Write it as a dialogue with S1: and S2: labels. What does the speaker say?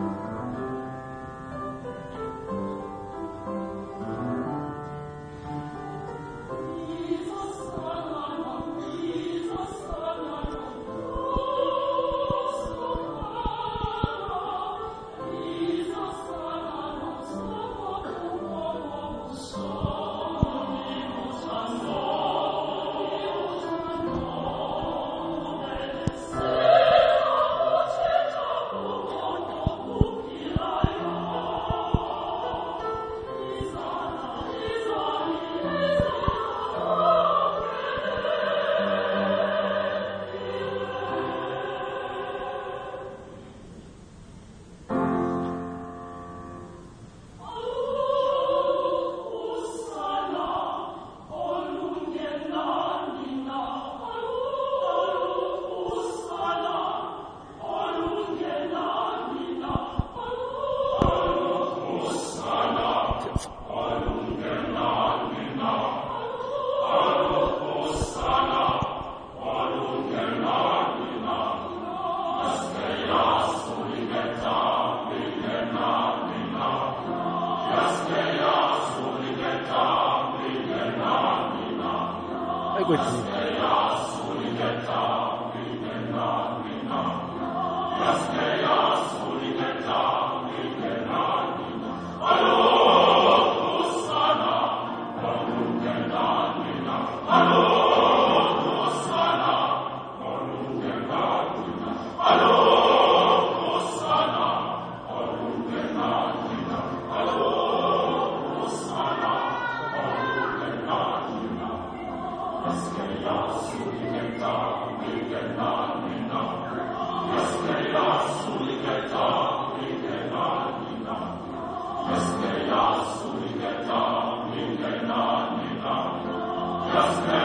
S1: Amen. 不行。Amen.